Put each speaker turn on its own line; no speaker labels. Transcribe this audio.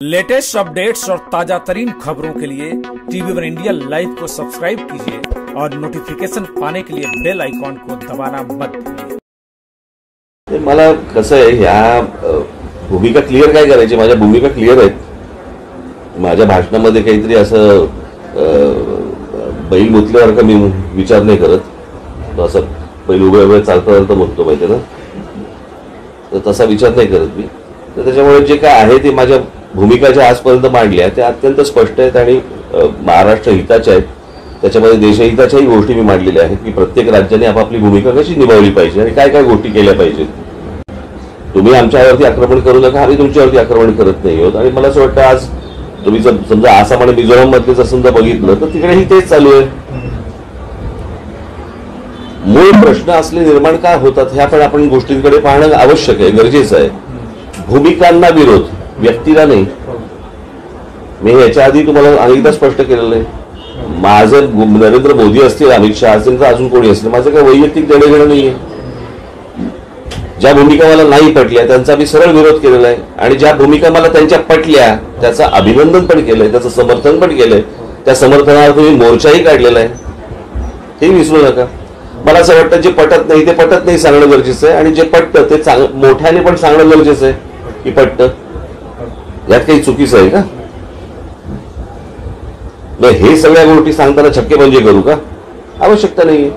Latest updates और ताजा तरीन खबरों के लिए टीवी वन इंडिया लाइव को सब्सक्राइब कीजिए और नोटिफिकेशन पाने के लिए बेल आइकॉन को दबाना मत भूलिए।
ते मला कसं आहे ह्या भूमिका क्लिअर काय करायची? माझ्या भूमिका क्लिअर आहेत. माझ्या भाषणामध्ये काहीतरी असं अ, बैल मुतल्यासारखं मी विचार नाही करत. असं बैल उभे उभे चालता चालता बोलतो माहिती ना? तर तसा विचार नाही करत मी. तर त्याच्यामुळे जे काय आहे ते माझ्या भूमिका ज्या आजपर्यंत मांडल्या त्या अत्यंत स्पष्ट आहेत आणि महाराष्ट्र हिताच्या आहेत. त्याच्यामध्ये देशहिताच्याही गोष्टी मी मांडलेल्या आहेत की प्रत्येक राज्याने आपापली भूमिका कशी निभावली पाहिजे आणि काय काय गोष्टी केल्या पाहिजेत. तुम्ही आमच्यावरती आक्रमण करू नका आम्ही तुमच्यावरती आक्रमण करत नाही आहोत. आणि मला असं वाटतं आज तुम्ही जर समजा आसाम आणि मिझोराममधले जर समजा बघितलं तर तिकडेही तेच चालू आहे. मूळ प्रश्न असले निर्माण काय होतात ह्या पण आपण गोष्टींकडे पाहणं आवश्यक आहे गरजेचं आहे. भूमिकांना विरोध. व्यक्तीला नाही. मी याच्या आधी तुम्हाला अनेकदा स्पष्ट केलेलं आहे. माझं नरेंद्र मोदी असतील अमित शहा असतील तर अजून कोणी असेल माझं काही वैयक्तिक देणं घेणं नाहीये. ज्या भूमिका मला नाही पटल्या त्यांचा मी सरळ विरोध केलेला आहे. आणि ज्या भूमिका मला त्यांच्या पटल्या त्याचं अभिनंदन पण केलंय त्याचं समर्थन पण केलंय. त्या समर्थनार्थ मी मोर्चाही काढलेला आहे. हे विसरू नका. मला असं वाटतं जे पटत नाही ते पटत नाही सांगणं गरजेचं आहे. आणि जे पटतं ते चांग मोठ्याने पण सांगणं गरजेचं आहे. की पटतं. यात काही चुकीचं आहे का? नाही हे सगळ्या गोष्टी सांगताना छक्केबंजी करू का? आवश्यकता नाही